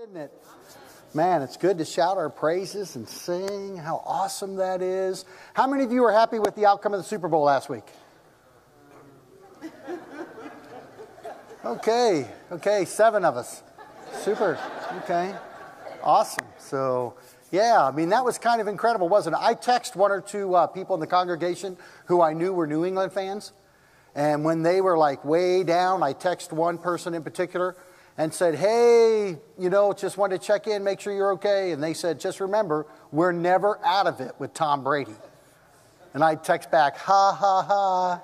Isn't it? Man, it's good to shout our praises and sing how awesome that is. How many of you are happy with the outcome of the Super Bowl last week? Okay, okay, seven of us. Super, okay, awesome. So, yeah, I mean, that was kind of incredible, wasn't it? I texted one or two uh, people in the congregation who I knew were New England fans. And when they were like way down, I texted one person in particular and said, Hey, you know, just wanted to check in, make sure you're okay. And they said, Just remember, we're never out of it with Tom Brady. And I text back, Ha, ha, ha.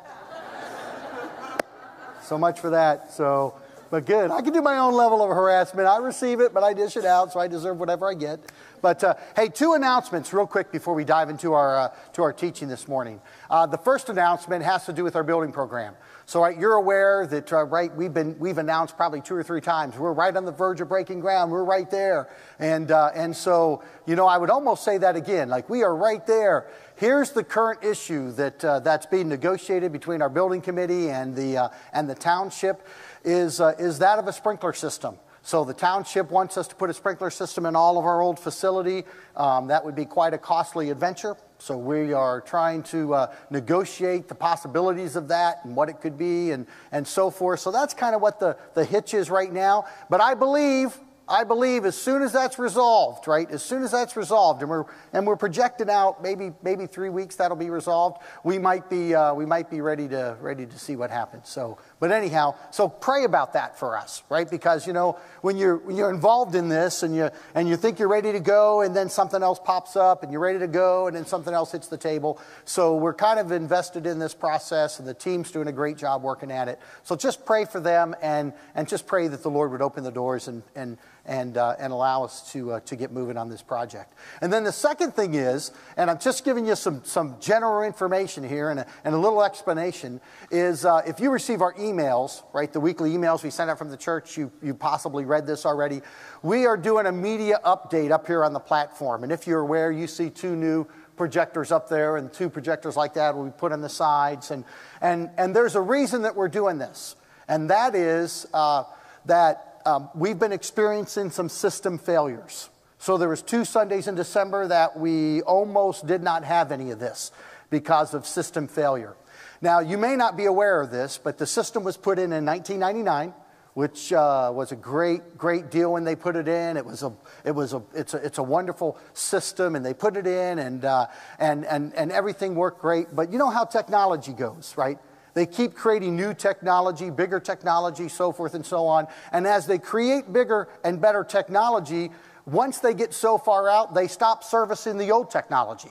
so much for that. So, but good. I can do my own level of harassment. I receive it, but I dish it out, so I deserve whatever I get. But uh, hey, two announcements real quick before we dive into our, uh, to our teaching this morning. Uh, the first announcement has to do with our building program. So right, you're aware that uh, right we've been we've announced probably two or three times we're right on the verge of breaking ground. We're right there, and uh, and so you know I would almost say that again. Like we are right there. Here's the current issue that uh, that's being negotiated between our building committee and the uh, and the township is uh, is that of a sprinkler system. So the township wants us to put a sprinkler system in all of our old facility. Um, that would be quite a costly adventure. So we are trying to uh, negotiate the possibilities of that and what it could be and, and so forth. So that's kind of what the, the hitch is right now. But I believe I believe as soon as that's resolved, right? As soon as that's resolved, and we're and we're projecting out maybe maybe three weeks that'll be resolved. We might be uh, we might be ready to ready to see what happens. So, but anyhow, so pray about that for us, right? Because you know when you're when you're involved in this and you and you think you're ready to go, and then something else pops up, and you're ready to go, and then something else hits the table. So we're kind of invested in this process, and the team's doing a great job working at it. So just pray for them, and and just pray that the Lord would open the doors and and and, uh, and allow us to, uh, to get moving on this project. And then the second thing is, and I'm just giving you some, some general information here and a, and a little explanation, is uh, if you receive our emails, right, the weekly emails we send out from the church, you, you possibly read this already. We are doing a media update up here on the platform. And if you're aware, you see two new projectors up there and two projectors like that will be put on the sides. And, and, and there's a reason that we're doing this, and that is uh, that um, we've been experiencing some system failures. So there was two Sundays in December that we almost did not have any of this because of system failure. Now, you may not be aware of this, but the system was put in in 1999 which uh, was a great, great deal when they put it in. It was a, it was a, it's a, it's a wonderful system, and they put it in, and, uh, and, and, and everything worked great. But you know how technology goes, right? They keep creating new technology, bigger technology, so forth and so on. And as they create bigger and better technology, once they get so far out, they stop servicing the old technology.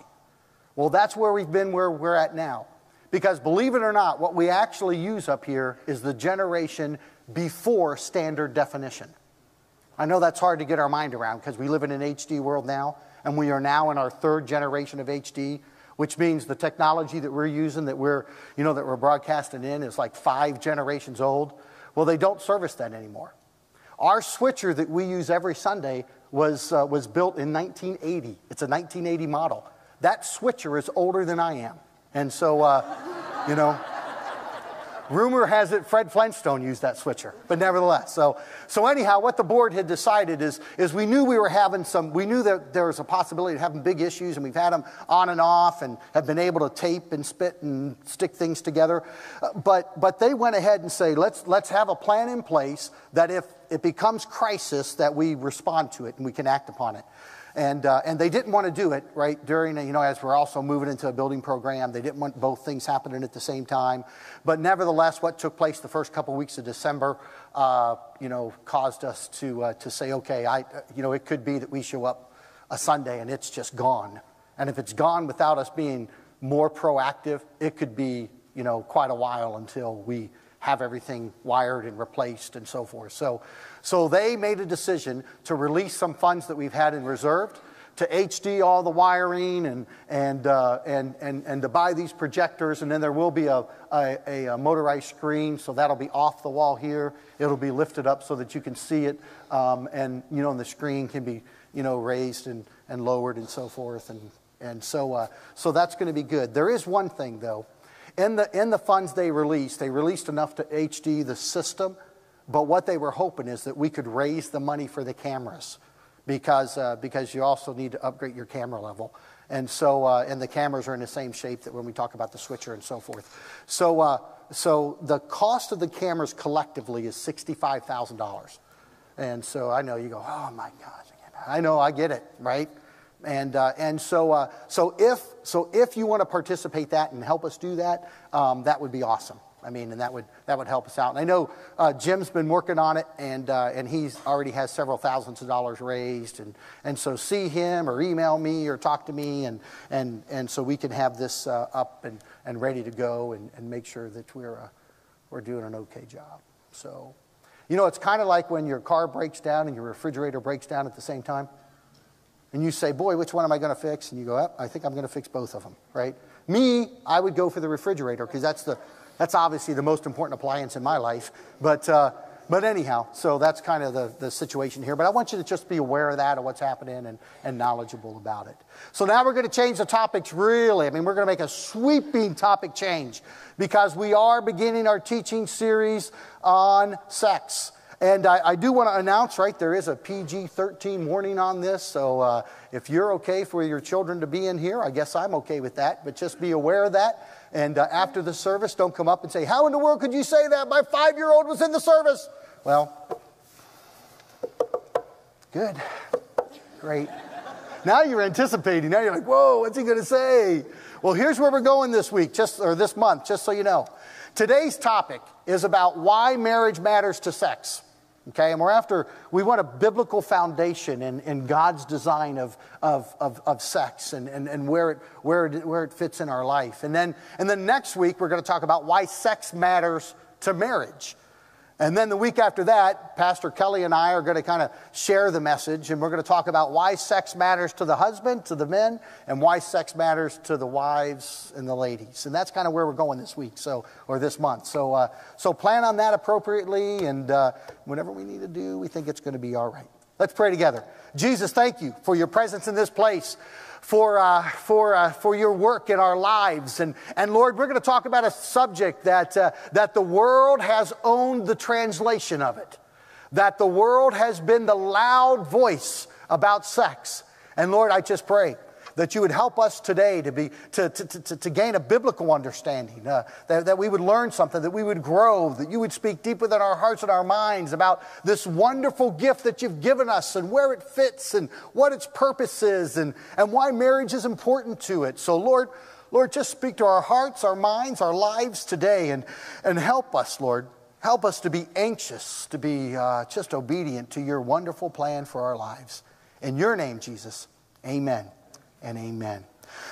Well, that's where we've been where we're at now. Because believe it or not, what we actually use up here is the generation before standard definition. I know that's hard to get our mind around because we live in an HD world now, and we are now in our third generation of HD which means the technology that we're using that we're you know that we're broadcasting in is like five generations old. Well they don't service that anymore. Our switcher that we use every sunday was, uh, was built in 1980 it's a 1980 model. That switcher is older than i am. And so uh, you know Rumor has it Fred Flintstone used that switcher, but nevertheless. So, so anyhow, what the board had decided is, is we knew we were having some, we knew that there was a possibility of having big issues, and we've had them on and off and have been able to tape and spit and stick things together. Uh, but, but they went ahead and say, let's, let's have a plan in place that if it becomes crisis, that we respond to it and we can act upon it. And, uh, and they didn't want to do it, right, during, you know, as we're also moving into a building program. They didn't want both things happening at the same time. But nevertheless, what took place the first couple of weeks of December, uh, you know, caused us to, uh, to say, okay, I, you know, it could be that we show up a Sunday and it's just gone. And if it's gone without us being more proactive, it could be, you know, quite a while until we have everything wired and replaced and so forth. So, so they made a decision to release some funds that we've had in reserved to HD all the wiring and, and, uh, and, and, and to buy these projectors. And then there will be a, a, a, motorized screen, so that'll be off the wall here. It'll be lifted up so that you can see it. Um, and, you know, and the screen can be, you know, raised and, and lowered and so forth. And, and so, uh, so that's going to be good. There is one thing, though. In the, in the funds they released, they released enough to HD the system, But what they were hoping is that we could raise the money for the cameras because, uh, because you also need to upgrade your camera level. And so, uh, and the cameras are in the same shape that when we talk about the switcher and so forth. So, uh, so the cost of the cameras collectively is $65,000. And so I know you go, oh my gosh, I know, I get it, right? And, uh, and so, uh, so, if, so if you want to participate that and help us do that, um, that would be awesome. I mean, and that would, that would help us out. And I know uh, Jim's been working on it, and, uh, and he's already has several thousands of dollars raised. And, and so see him or email me or talk to me, and, and, and so we can have this uh, up and, and ready to go and, and make sure that we're, uh, we're doing an okay job. So, you know, it's kind of like when your car breaks down and your refrigerator breaks down at the same time. And you say, boy, which one am I going to fix? And you go, oh, I think I'm going to fix both of them, right? Me, I would go for the refrigerator because that's the that's obviously the most important appliance in my life. But, uh, but anyhow, so that's kind of the, the situation here. But I want you to just be aware of that, of what's happening, and, and knowledgeable about it. So now we're going to change the topics really. I mean, we're going to make a sweeping topic change because we are beginning our teaching series on sex. And I, I, do want to announce, right, there is a PG 13 warning on this. So uh, if you're okay for your children to be in here, I guess I'm okay with that. But just be aware of that. And uh, after the service, don't come up and say, How in the world could you say that? My five year old was in the service. Well, good. Great. Now you're anticipating. Now you're like, Whoa, what's he going to say? Well, here's where we're going this week, just or this month, just so you know. Today's topic is about why marriage matters to sex. Okay, and we're after, we want a biblical foundation in, in God's design of, of, of, of sex and, and, and where, it, where, it, where it fits in our life. And then, and then next week, we're going to talk about why sex matters to marriage. And then the week after that, Pastor Kelly and I are going to kind of share the message, and we're going to talk about why sex matters to the husband, to the men, and why sex matters to the wives and the ladies. And that's kind of where we're going this week, so or this month. So, uh, so plan on that appropriately, and uh, whatever we need to do, we think it's going to be all right. Let's pray together. Jesus, thank you for your presence in this place for, uh, for, uh, for your work in our lives. And, and Lord, we're going to talk about a subject that, uh, that the world has owned the translation of it, that the world has been the loud voice about sex. And Lord, I just pray that you would help us today to, be, to, to, to, to gain a biblical understanding, uh, that, that we would learn something, that we would grow, that you would speak deep within our hearts and our minds about this wonderful gift that you've given us and where it fits and what its purpose is and, and why marriage is important to it. So, Lord, Lord, just speak to our hearts, our minds, our lives today and, and help us, Lord. Help us to be anxious, to be uh, just obedient to your wonderful plan for our lives. In your name, Jesus, amen and amen.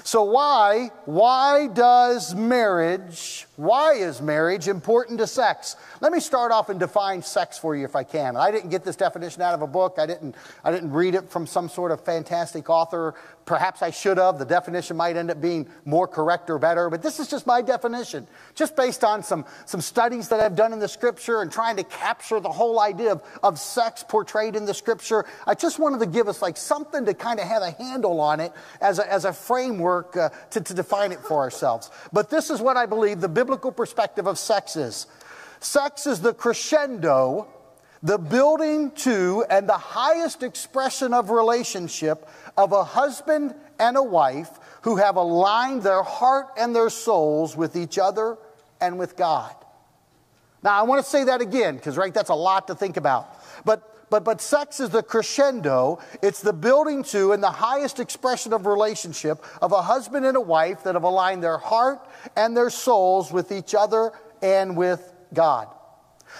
So why why does marriage why is marriage important to sex? Let me start off and define sex for you if I can. I didn't get this definition out of a book. I didn't I didn't read it from some sort of fantastic author. Perhaps I should have. The definition might end up being more correct or better, but this is just my definition, just based on some, some studies that I've done in the scripture and trying to capture the whole idea of, of sex portrayed in the scripture. I just wanted to give us like something to kind of have a handle on it as a, as a framework uh, to, to define it for ourselves. But this is what I believe the biblical perspective of sex is. Sex is the crescendo the building to and the highest expression of relationship of a husband and a wife who have aligned their heart and their souls with each other and with God. Now, I want to say that again because, right, that's a lot to think about. But, but, but sex is the crescendo, it's the building to and the highest expression of relationship of a husband and a wife that have aligned their heart and their souls with each other and with God.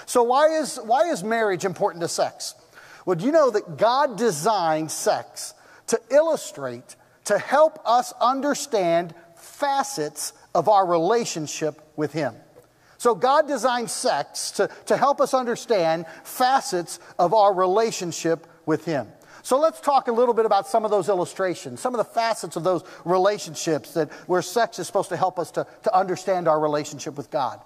So, why is, why is marriage important to sex? Well, do you know that God designed sex to illustrate, to help us understand facets of our relationship with Him? So, God designed sex to, to help us understand facets of our relationship with Him. So let's talk a little bit about some of those illustrations, some of the facets of those relationships that where sex is supposed to help us to, to understand our relationship with God.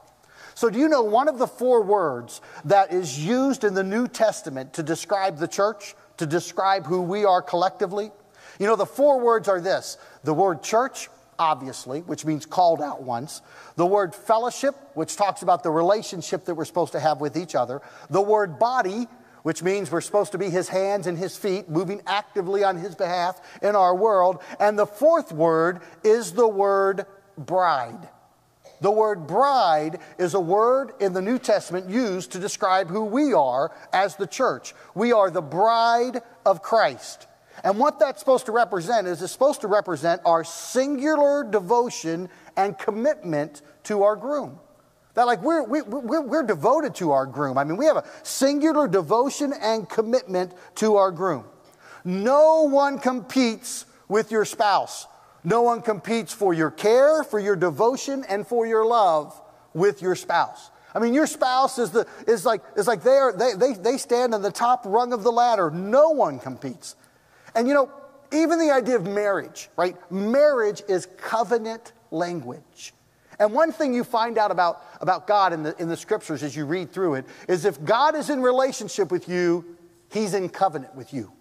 So, do you know one of the four words that is used in the New Testament to describe the church, to describe who we are collectively? You know, the four words are this the word church, obviously, which means called out once. The word fellowship, which talks about the relationship that we're supposed to have with each other. The word body, which means we're supposed to be his hands and his feet, moving actively on his behalf in our world. And the fourth word is the word bride. The word bride is a word in the New Testament used to describe who we are as the church. We are the bride of Christ. And what that's supposed to represent is it's supposed to represent our singular devotion and commitment to our groom. That, like, we're, we, we're, we're devoted to our groom. I mean, we have a singular devotion and commitment to our groom. No one competes with your spouse. No one competes for your care, for your devotion, and for your love with your spouse. I mean, your spouse is, the, is like, is like they, are, they, they, they stand on the top rung of the ladder. No one competes. And you know, even the idea of marriage, right? Marriage is covenant language. And one thing you find out about, about God in the, in the scriptures as you read through it is if God is in relationship with you, he's in covenant with you.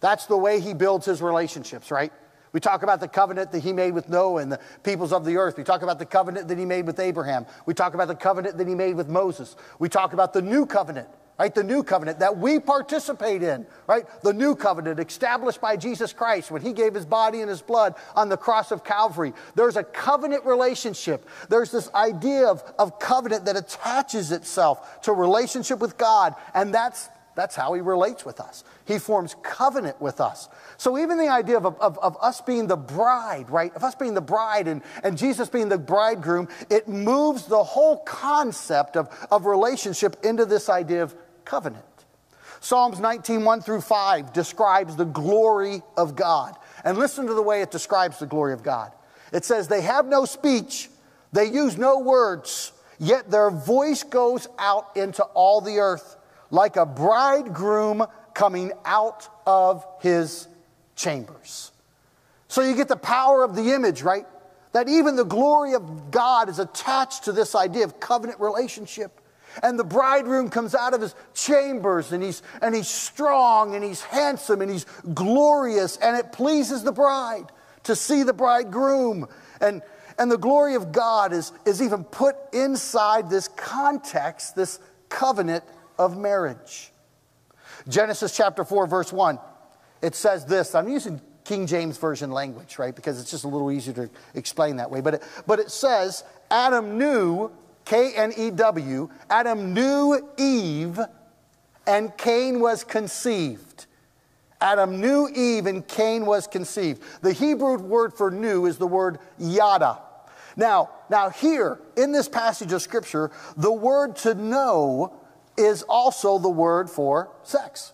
That's the way he builds his relationships, right? We talk about the covenant that he made with Noah and the peoples of the earth. We talk about the covenant that he made with Abraham. We talk about the covenant that he made with Moses. We talk about the new covenant right? The new covenant that we participate in, right? The new covenant established by Jesus Christ when he gave his body and his blood on the cross of Calvary. There's a covenant relationship. There's this idea of, of covenant that attaches itself to relationship with God, and that's that's how he relates with us. He forms covenant with us. So, even the idea of, of, of, us being the bride, right? Of us being the bride and, and Jesus being the bridegroom, it moves the whole concept of, of relationship into this idea of covenant. Psalms 19, 1 through 5 describes the glory of God. And listen to the way it describes the glory of God. It says, They have no speech, they use no words, yet their voice goes out into all the earth like a bridegroom coming out of his chambers. So you get the power of the image, right? That even the glory of God is attached to this idea of covenant relationship. And the bridegroom comes out of his chambers and he's, and he's strong and he's handsome and he's glorious and it pleases the bride to see the bridegroom. And, and the glory of God is, is even put inside this context, this covenant of marriage. Genesis chapter 4, verse 1, it says this. I'm using King James Version language, right? Because it's just a little easier to explain that way. But it, but it says, Adam knew K N E W, Adam knew Eve, and Cain was conceived. Adam knew Eve, and Cain was conceived. The Hebrew word for knew is the word yada. Now, now here in this passage of scripture, the word to know is also the word for sex.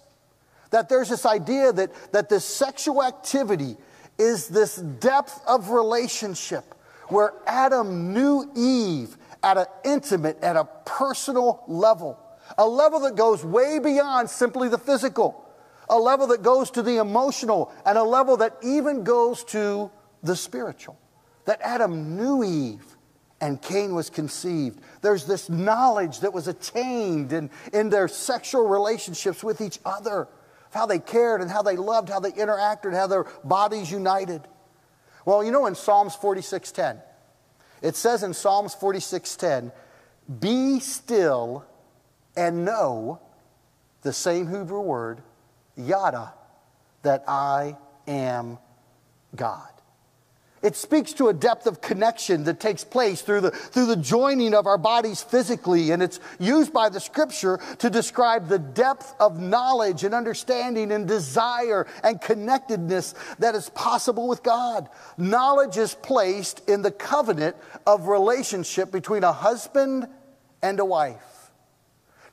That there's this idea that, that this sexual activity is this depth of relationship where Adam knew Eve at an intimate, at a personal level, a level that goes way beyond simply the physical, a level that goes to the emotional, and a level that even goes to the spiritual. That Adam knew Eve and Cain was conceived. There's this knowledge that was attained in, in their sexual relationships with each other, of how they cared and how they loved, how they interacted, how their bodies united. Well, you know in Psalms 46:10, it says in Psalms 46:10, "Be still and know the same Hebrew word, yada, that I am God." It speaks to a depth of connection that takes place through the, through the joining of our bodies physically. And it's used by the scripture to describe the depth of knowledge and understanding and desire and connectedness that is possible with God. Knowledge is placed in the covenant of relationship between a husband and a wife.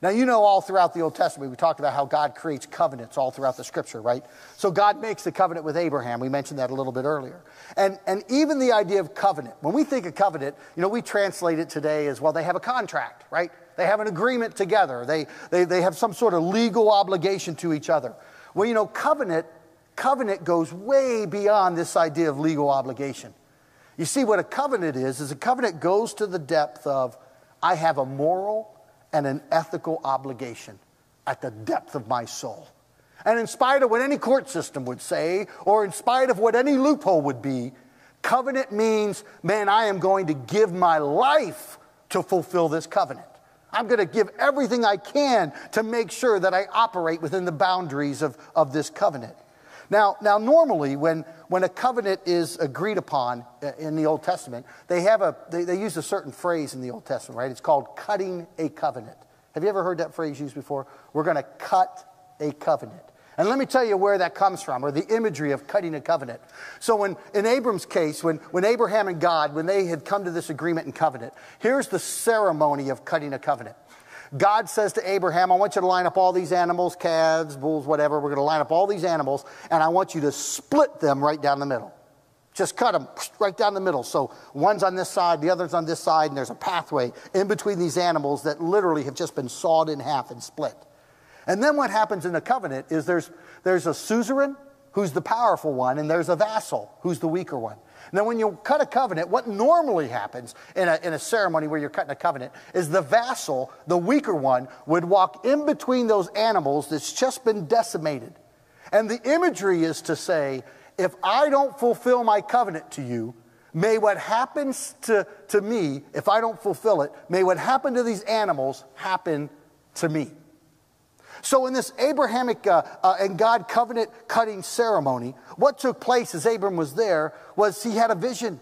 Now, you know, all throughout the Old Testament, we talked about how God creates covenants all throughout the scripture, right? So, God makes the covenant with Abraham. We mentioned that a little bit earlier. And, and even the idea of covenant, when we think of covenant, you know, we translate it today as well, they have a contract, right? They have an agreement together, they, they, they have some sort of legal obligation to each other. Well, you know, covenant, covenant goes way beyond this idea of legal obligation. You see, what a covenant is, is a covenant goes to the depth of, I have a moral and an ethical obligation at the depth of my soul. And in spite of what any court system would say, or in spite of what any loophole would be, Covenant means, man, I am going to give my life to fulfill this covenant. I'm going to give everything I can to make sure that I operate within the boundaries of, of this covenant. Now, now normally, when, when a covenant is agreed upon uh, in the Old Testament, they, have a, they, they use a certain phrase in the Old Testament, right? It's called cutting a covenant. Have you ever heard that phrase used before? We're going to cut a covenant. And let me tell you where that comes from, or the imagery of cutting a covenant. So, when, in Abram's case, when, when Abraham and God, when they had come to this agreement and covenant, here's the ceremony of cutting a covenant. God says to Abraham, I want you to line up all these animals, calves, bulls, whatever. We're going to line up all these animals, and I want you to split them right down the middle. Just cut them right down the middle. So one's on this side, the other's on this side, and there's a pathway in between these animals that literally have just been sawed in half and split. And then what happens in the covenant is there's, there's a suzerain who's the powerful one, and there's a vassal who's the weaker one. Now, when you cut a covenant, what normally happens in a, in a ceremony where you're cutting a covenant is the vassal, the weaker one, would walk in between those animals that's just been decimated. And the imagery is to say, if I don't fulfill my covenant to you, may what happens to, to me, if I don't fulfill it, may what happened to these animals happen to me. So, in this Abrahamic uh, uh, and God covenant cutting ceremony, what took place as Abram was there was he had a vision.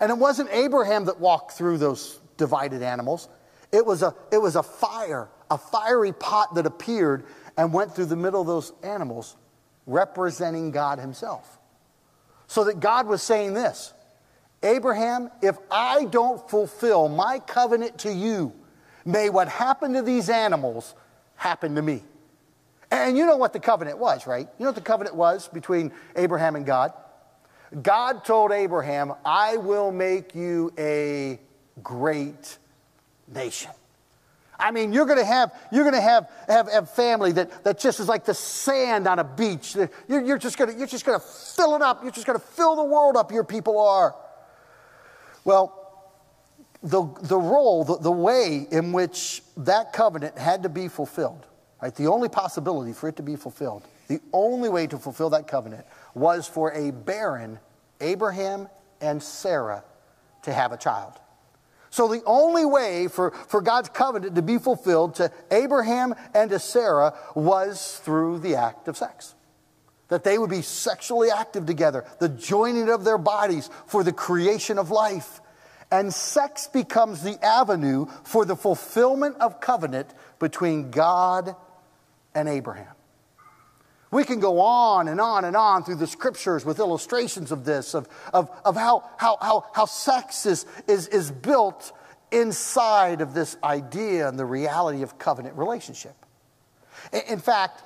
And it wasn't Abraham that walked through those divided animals, it was a, it was a fire, a fiery pot that appeared and went through the middle of those animals, representing God Himself. So that God was saying this Abraham, if I don't fulfill my covenant to you, may what happened to these animals happen to me. And you know what the covenant was, right? You know what the covenant was between Abraham and God? God told Abraham, I will make you a great nation. I mean, you're going to have, you're going to have, have, have family that, that just is like the sand on a beach. You're, you're just going to, you're just going to fill it up. You're just going to fill the world up, your people are. Well, the, the role, the, the way in which that covenant had to be fulfilled Right? The only possibility for it to be fulfilled, the only way to fulfill that covenant was for a barren Abraham and Sarah to have a child. So the only way for, for God's covenant to be fulfilled to Abraham and to Sarah was through the act of sex. That they would be sexually active together, the joining of their bodies for the creation of life. And sex becomes the avenue for the fulfillment of covenant between God and Abraham. We can go on and on and on through the scriptures with illustrations of this, of, of, of how, how, how, how sex is, is, is built inside of this idea and the reality of covenant relationship. In, in fact,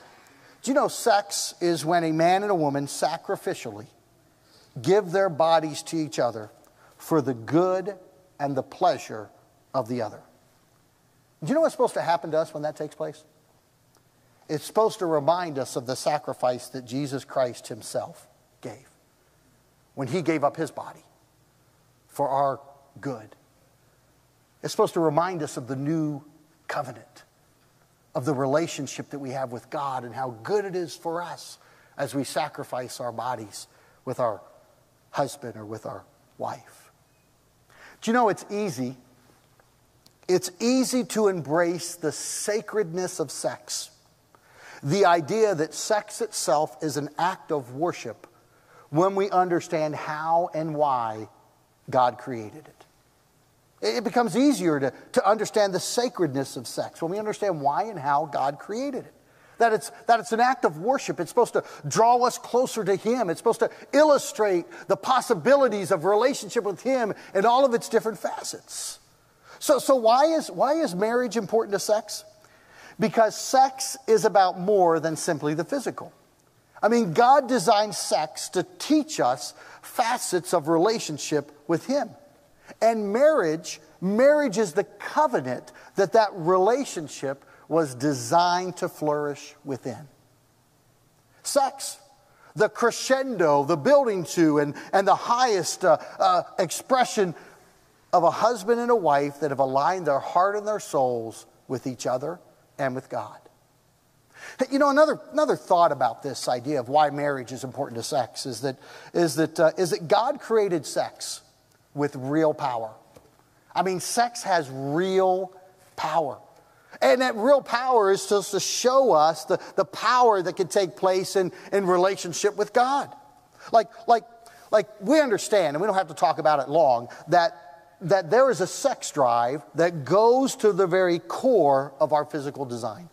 do you know sex is when a man and a woman sacrificially give their bodies to each other for the good and the pleasure of the other? Do you know what's supposed to happen to us when that takes place? It's supposed to remind us of the sacrifice that Jesus Christ himself gave when he gave up his body for our good. It's supposed to remind us of the new covenant, of the relationship that we have with God and how good it is for us as we sacrifice our bodies with our husband or with our wife. Do you know it's easy? It's easy to embrace the sacredness of sex the idea that sex itself is an act of worship when we understand how and why God created it. It becomes easier to, to understand the sacredness of sex when we understand why and how God created it. That it's, that it's an act of worship. It's supposed to draw us closer to Him. It's supposed to illustrate the possibilities of relationship with Him in all of its different facets. So, so why, is, why is marriage important to sex? Because sex is about more than simply the physical. I mean, God designed sex to teach us facets of relationship with Him. And marriage, marriage is the covenant that that relationship was designed to flourish within. Sex, the crescendo, the building to, and, and the highest uh, uh, expression of a husband and a wife that have aligned their heart and their souls with each other and with God. You know, another, another thought about this idea of why marriage is important to sex is that, is, that, uh, is that God created sex with real power. I mean, sex has real power. And that real power is just to show us the, the power that can take place in, in relationship with God. Like, like, like we understand, and we don't have to talk about it long, that, that there is a sex drive that goes to the very core of our physical design,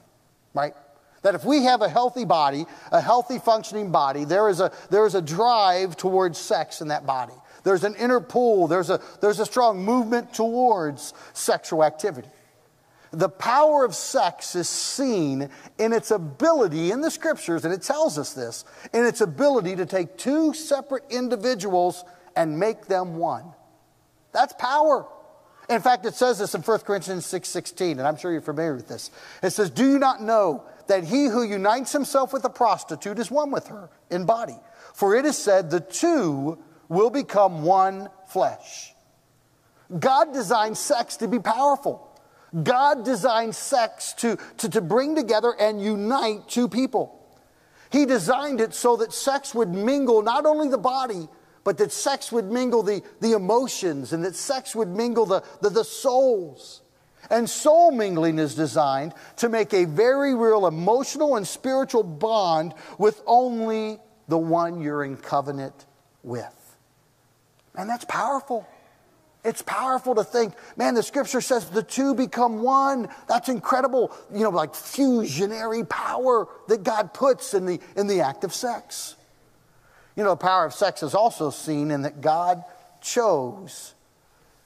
right? That if we have a healthy body, a healthy functioning body, there is a, there is a drive towards sex in that body. There's an inner pull, there's a, there's a strong movement towards sexual activity. The power of sex is seen in its ability in the scriptures, and it tells us this, in its ability to take two separate individuals and make them one. That's power. In fact, it says this in 1 Corinthians 6:16, and I'm sure you're familiar with this. It says, "Do you not know that he who unites himself with a prostitute is one with her in body? For it is said, the two will become one flesh." God designed sex to be powerful. God designed sex to, to, to bring together and unite two people. He designed it so that sex would mingle not only the body, but that sex would mingle the, the emotions and that sex would mingle the, the, the souls. And soul mingling is designed to make a very real emotional and spiritual bond with only the one you're in covenant with. And that's powerful. It's powerful to think, man, the scripture says the two become one. That's incredible, you know, like fusionary power that God puts in the, in the act of sex. You know, the power of sex is also seen in that God chose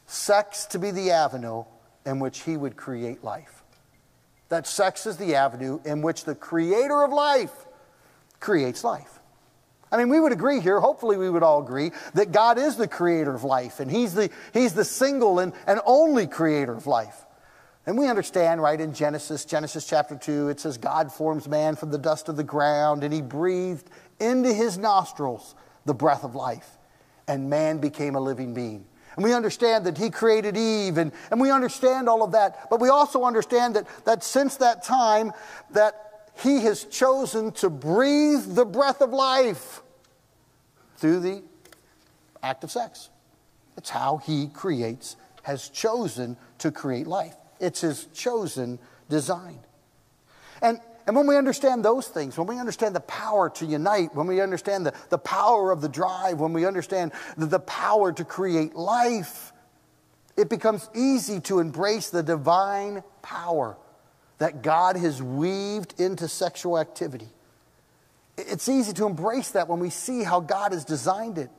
sex to be the avenue in which He would create life. That sex is the avenue in which the creator of life creates life. I mean, we would agree here, hopefully, we would all agree that God is the creator of life and He's the, he's the single and, and only creator of life. And we understand, right, in Genesis, Genesis chapter 2, it says, God forms man from the dust of the ground and He breathed into his nostrils the breath of life, and man became a living being. And we understand that he created Eve, and, and we understand all of that. But we also understand that, that since that time, that he has chosen to breathe the breath of life through the act of sex. It's how he creates, has chosen to create life. It's his chosen design. And, and when we understand those things, when we understand the power to unite, when we understand the, the power of the drive, when we understand the, the power to create life, it becomes easy to embrace the divine power that God has weaved into sexual activity. It's easy to embrace that when we see how God has designed it.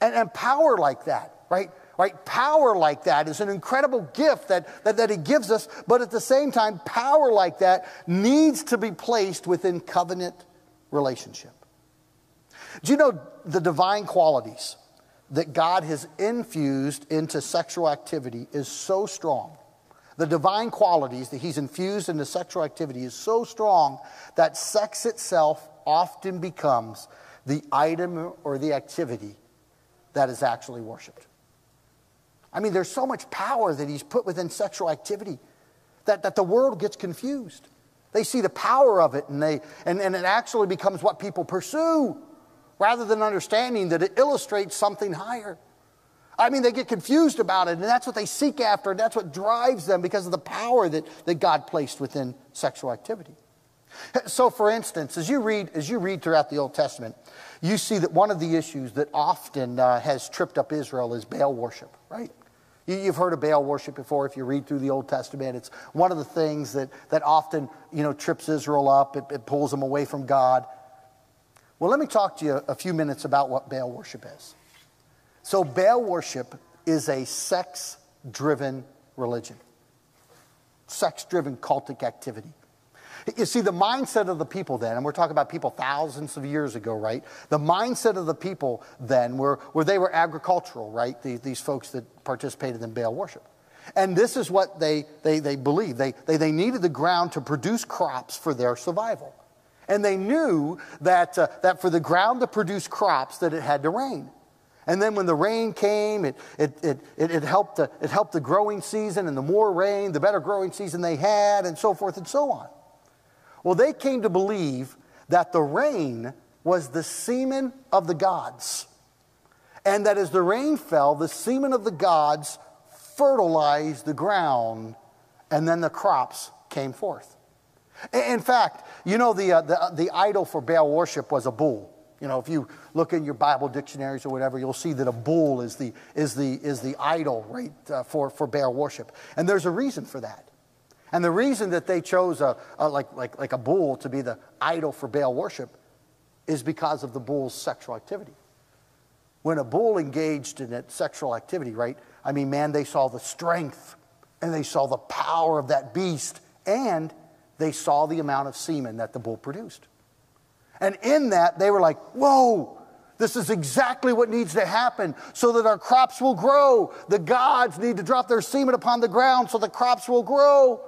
And, and power like that, right? Right? Power like that is an incredible gift that, that, that He gives us, but at the same time, power like that needs to be placed within covenant relationship. Do you know the divine qualities that God has infused into sexual activity is so strong the divine qualities that he's infused into sexual activity is so strong that sex itself often becomes the item or the activity that is actually worshiped. I mean, there's so much power that he's put within sexual activity that, that the world gets confused. They see the power of it and, they, and, and it actually becomes what people pursue rather than understanding that it illustrates something higher. I mean, they get confused about it, and that's what they seek after, and that's what drives them because of the power that, that God placed within sexual activity. So, for instance, as you read, as you read throughout the Old Testament, you see that one of the issues that often uh, has tripped up Israel is Baal worship, right? You, you've heard of Baal worship before if you read through the Old Testament. It's one of the things that, that often you know, trips Israel up, it, it pulls them away from God. Well, let me talk to you a few minutes about what Baal worship is. So, Baal worship is a sex driven religion, sex driven cultic activity. You see, the mindset of the people then, and we're talking about people thousands of years ago, right? The mindset of the people then were where they were agricultural, right? These, these folks that participated in Baal worship. And this is what they, they, they believed. They, they, they needed the ground to produce crops for their survival. And they knew that, uh, that for the ground to produce crops, that it had to rain. And then when the rain came, it, it, it, it, it, helped the, it helped the growing season, and the more rain, the better growing season they had, and so forth and so on. Well, they came to believe that the rain was the semen of the gods. And that as the rain fell, the semen of the gods fertilized the ground, and then the crops came forth. In fact, you know, the, uh, the, the idol for Baal worship was a bull. You know, if you look in your Bible dictionaries or whatever, you'll see that a bull is the, is the, is the idol, right, uh, for, for Baal worship. And there's a reason for that. And the reason that they chose a, a, like, like, like a bull to be the idol for Baal worship is because of the bull's sexual activity. When a bull engaged in that sexual activity, right, I mean, man, they saw the strength and they saw the power of that beast and they saw the amount of semen that the bull produced. And in that, they were like, whoa, this is exactly what needs to happen so that our crops will grow. The gods need to drop their semen upon the ground so the crops will grow.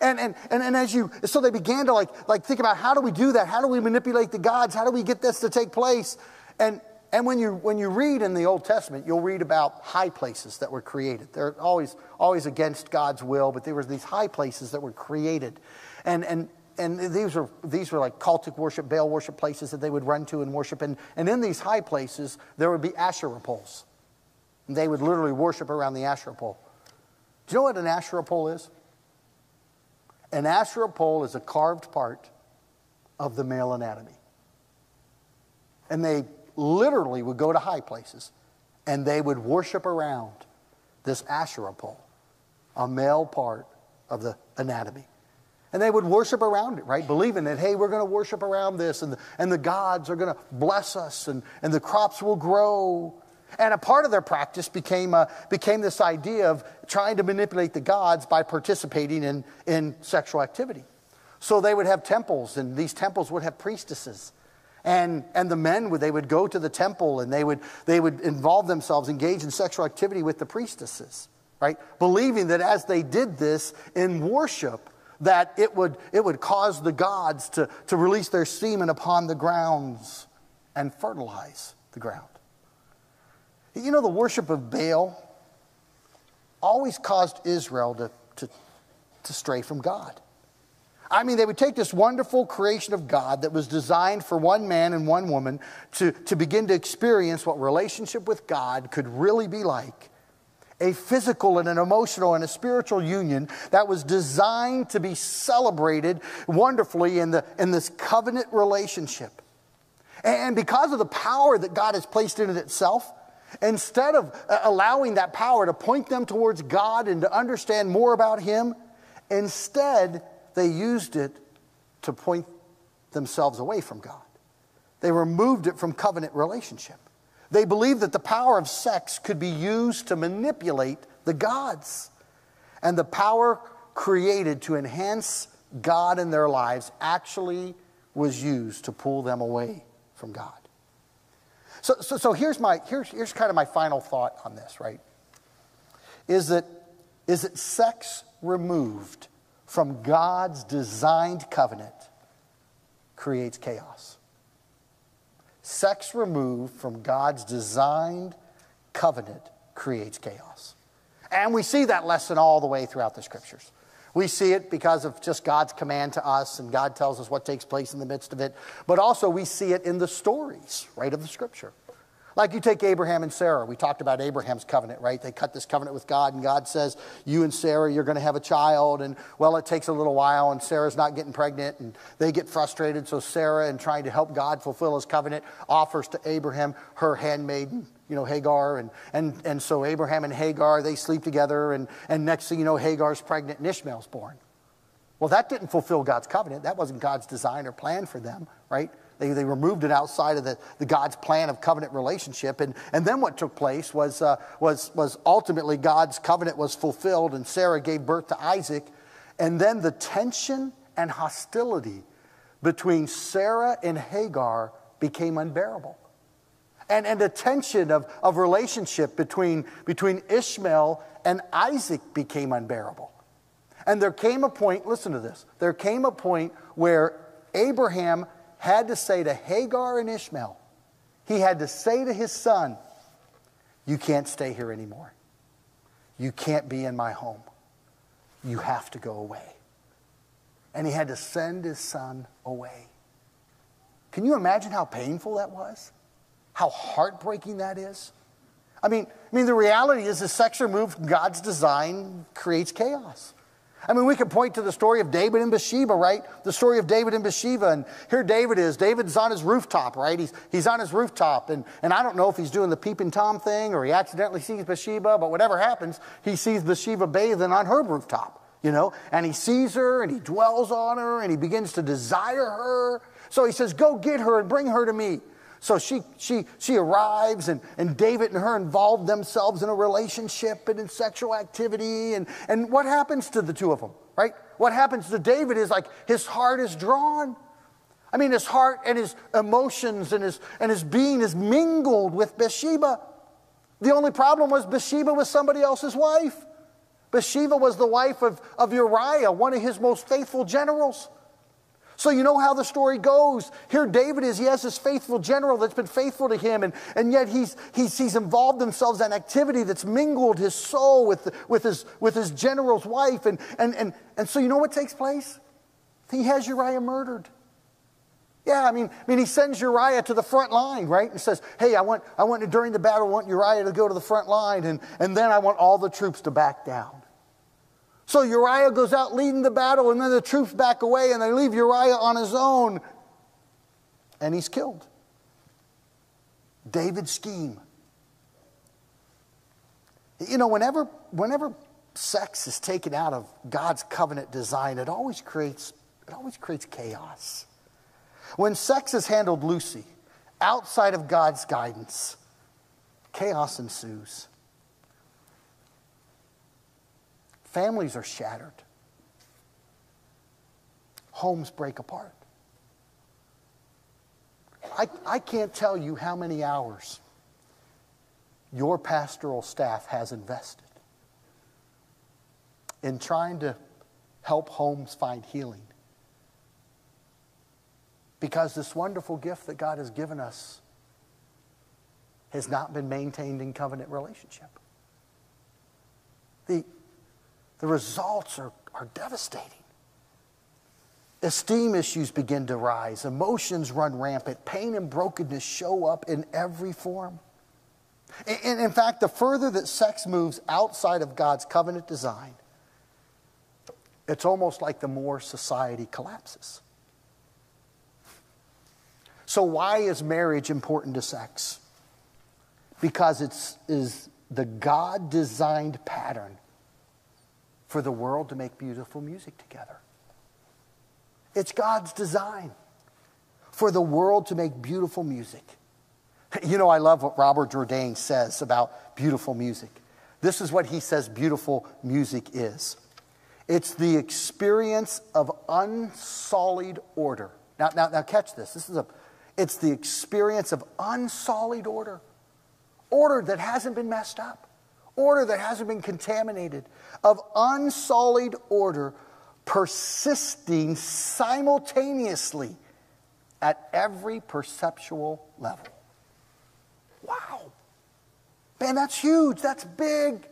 And, and, and, and as you, so they began to like, like think about how do we do that? How do we manipulate the gods? How do we get this to take place? And, and when you, when you read in the Old Testament, you'll read about high places that were created. They're always, always against God's will, but there were these high places that were created. And, and, and these were, these were like cultic worship, Baal worship places that they would run to and worship. And, and in these high places, there would be Asherah poles. And they would literally worship around the Asherah pole. Do you know what an Asherah pole is? An Asherah pole is a carved part of the male anatomy. And they literally would go to high places and they would worship around this Asherah pole, a male part of the anatomy. And they would worship around it, right? Believing that, hey, we're going to worship around this, and the, and the gods are going to bless us, and, and the crops will grow. And a part of their practice became, uh, became this idea of trying to manipulate the gods by participating in, in sexual activity. So they would have temples, and these temples would have priestesses. And, and the men would, they would go to the temple and they would, they would involve themselves, engage in sexual activity with the priestesses, right? Believing that as they did this in worship, that it would, it would cause the gods to, to release their semen upon the grounds and fertilize the ground. You know, the worship of Baal always caused Israel to, to, to stray from God. I mean, they would take this wonderful creation of God that was designed for one man and one woman to, to begin to experience what relationship with God could really be like a physical and an emotional and a spiritual union that was designed to be celebrated wonderfully in, the, in this covenant relationship. And because of the power that God has placed in it itself, instead of uh, allowing that power to point them towards God and to understand more about Him, instead they used it to point themselves away from God. They removed it from covenant relationship. They believed that the power of sex could be used to manipulate the gods. And the power created to enhance God in their lives actually was used to pull them away from God. So, so, so here's, my, here's, here's kind of my final thought on this, right? Is that, is that sex removed from God's designed covenant creates chaos sex removed from God's designed covenant creates chaos. And we see that lesson all the way throughout the scriptures. We see it because of just God's command to us, and God tells us what takes place in the midst of it. But also, we see it in the stories, right, of the scripture. Like you take Abraham and Sarah. We talked about Abraham's covenant, right? They cut this covenant with God, and God says, You and Sarah, you're going to have a child. And well, it takes a little while, and Sarah's not getting pregnant, and they get frustrated. So Sarah, in trying to help God fulfill his covenant, offers to Abraham her handmaiden, you know, Hagar. And, and, and so Abraham and Hagar, they sleep together, and, and next thing you know, Hagar's pregnant, and Ishmael's born. Well, that didn't fulfill God's covenant. That wasn't God's design or plan for them, right? They, they removed it outside of the, the God's plan of covenant relationship. And, and then what took place was, uh, was, was ultimately God's covenant was fulfilled and Sarah gave birth to Isaac. And then the tension and hostility between Sarah and Hagar became unbearable. And, and the tension of, of relationship between, between Ishmael and Isaac became unbearable. And there came a point, listen to this, there came a point where Abraham had to say to Hagar and Ishmael, he had to say to his son, You can't stay here anymore. You can't be in my home. You have to go away. and he had to send his son away. Can you imagine how painful that was? How heartbreaking that is? I mean, I mean, the reality is the sex removed God's design creates chaos. I mean, we could point to the story of David and Bathsheba, right? The story of David and Bathsheba. And here David is. David's on his rooftop, right? He's, he's on his rooftop. And, and I don't know if he's doing the peeping Tom thing or he accidentally sees Bathsheba, but whatever happens, he sees Bathsheba bathing on her rooftop, you know? And he sees her and he dwells on her and he begins to desire her. So he says, Go get her and bring her to me. So she, she, she arrives, and, and David and her involve themselves in a relationship and in sexual activity. And, and what happens to the two of them, right? What happens to David is like his heart is drawn. I mean, his heart and his emotions and his, and his being is mingled with Bathsheba. The only problem was Bathsheba was somebody else's wife. Bathsheba was the wife of, of Uriah, one of his most faithful generals. So you know how the story goes. Here David is, he has this faithful general that's been faithful to him, and, and yet he's, he's, he's involved himself in activity that's mingled his soul with, with, his, with his general's wife. And, and, and, and so you know what takes place? He has Uriah murdered. Yeah, I mean, I mean, he sends Uriah to the front line, right? And says, hey, I want, I want during the battle, I want Uriah to go to the front line, and, and then I want all the troops to back down. So Uriah goes out leading the battle, and then the troops back away, and they leave Uriah on his own, and he's killed. David's scheme. You know, whenever, whenever sex is taken out of God's covenant design, it always creates, it always creates chaos. When sex is handled loosely, outside of God's guidance, chaos ensues. Families are shattered. Homes break apart. I, I can't tell you how many hours your pastoral staff has invested in trying to help homes find healing. Because this wonderful gift that God has given us has not been maintained in covenant relationship. The, the results are, are devastating. Esteem issues begin to rise, emotions run rampant, pain and brokenness show up in every form. And in fact, the further that sex moves outside of God's covenant design, it's almost like the more society collapses. So, why is marriage important to sex? Because it's is the God designed pattern for the world to make beautiful music together. It's God's design for the world to make beautiful music. You know, I love what Robert Jourdain says about beautiful music. This is what he says beautiful music is it's the experience of unsullied order. Now, now, now catch this. This is a, it's the experience of unsullied order, order that hasn't been messed up order that hasn't been contaminated, of unsullied order persisting simultaneously at every perceptual level. Wow. Man, that's huge. That's big.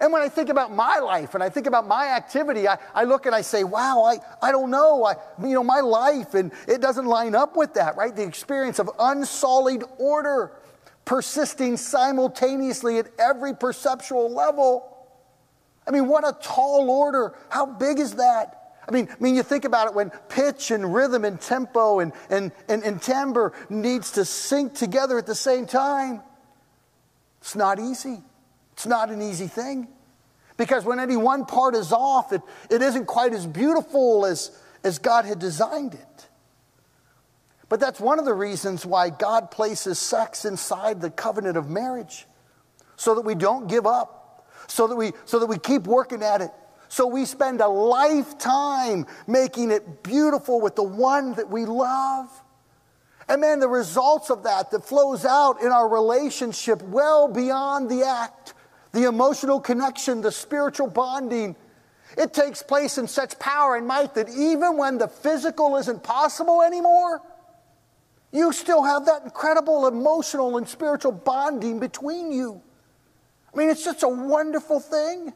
And when I think about my life and I think about my activity, I, I look and I say, wow, I, I don't know. I, you know, my life, and it doesn't line up with that, right? The experience of unsullied order persisting simultaneously at every perceptual level. I mean, what a tall order. How big is that? I mean, I mean, you think about it when pitch and rhythm and tempo and, and, and, and timbre needs to sync together at the same time. It's not easy. It's not an easy thing. Because when any one part is off, it, it isn't quite as beautiful as, as God had designed it. But that's one of the reasons why God places sex inside the covenant of marriage so that we don't give up, so that we, so that we keep working at it. So we spend a lifetime making it beautiful with the one that we love. And man, the results of that that flows out in our relationship well beyond the act, the emotional connection, the spiritual bonding, it takes place in such power and might that even when the physical isn't possible anymore, you still have that incredible emotional and spiritual bonding between you. I mean, it's just a wonderful thing.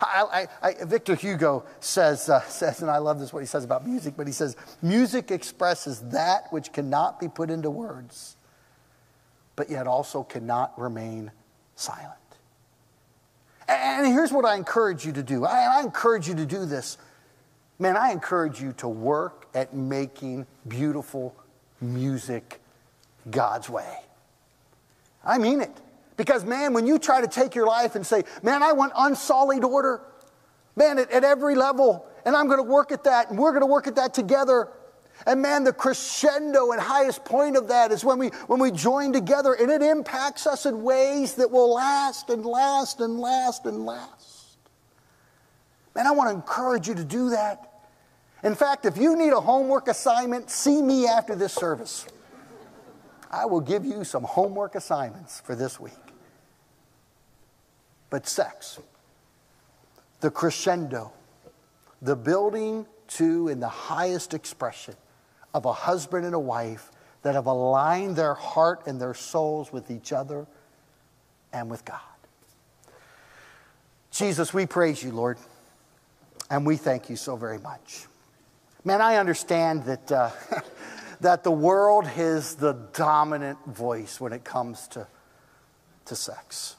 I, I, I, Victor Hugo says, uh, says, and I love this what he says about music, but he says, music expresses that which cannot be put into words, but yet also cannot remain silent. And here's what I encourage you to do. I, I encourage you to do this. Man, I encourage you to work at making beautiful music God's way. I mean it. Because, man, when you try to take your life and say, man, I want unsullied order, man, at, at every level, and I'm going to work at that, and we're going to work at that together. And man, the crescendo and highest point of that is when we, when we join together and it impacts us in ways that will last and last and last and last. Man, I want to encourage you to do that. In fact, if you need a homework assignment, see me after this service. I will give you some homework assignments for this week. But sex, the crescendo, the building to in the highest expression of a husband and a wife that have aligned their heart and their souls with each other and with God. Jesus, we praise you, Lord, and we thank you so very much. Man, I understand that. Uh, that the world is the dominant voice when it comes to, to sex.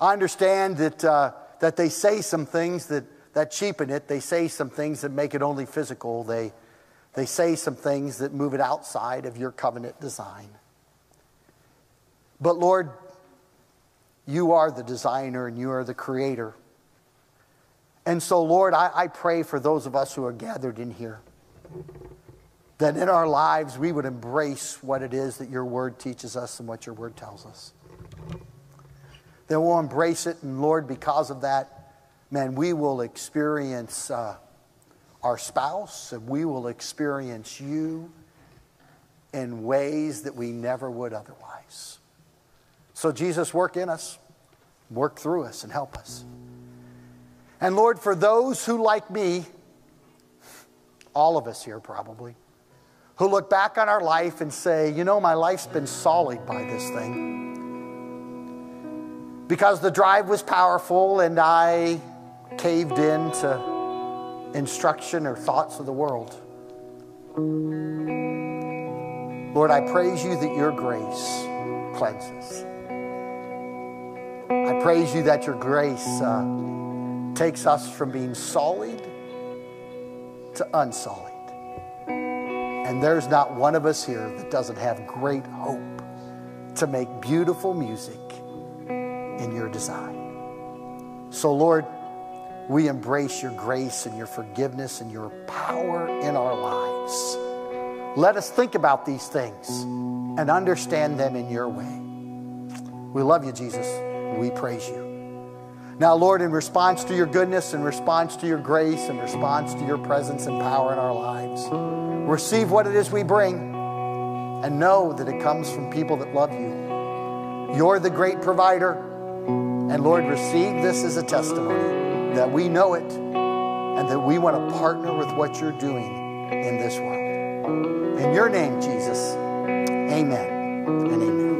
I understand that, uh, that they say some things that, that cheapen it. They say some things that make it only physical. They, they say some things that move it outside of your covenant design. But Lord, you are the designer and you are the creator. And so, Lord, I, I pray for those of us who are gathered in here that in our lives we would embrace what it is that your word teaches us and what your word tells us. That we'll embrace it, and Lord, because of that, man, we will experience uh, our spouse and we will experience you in ways that we never would otherwise. So, Jesus, work in us, work through us, and help us. And Lord, for those who, like me, all of us here probably, who look back on our life and say, you know, my life's been sullied by this thing. Because the drive was powerful and I caved in to instruction or thoughts of the world. Lord, I praise you that your grace cleanses. I praise you that your grace uh, takes us from being sullied to unsullied. And there's not one of us here that doesn't have great hope to make beautiful music in your design. So, Lord, we embrace your grace and your forgiveness and your power in our lives. Let us think about these things and understand them in your way. We love you, Jesus. We praise you. Now, Lord, in response to your goodness, in response to your grace, in response to your presence and power in our lives, receive what it is we bring and know that it comes from people that love you. You're the great provider. And Lord, receive this as a testimony that we know it and that we want to partner with what you're doing in this world. In your name, Jesus, amen and amen.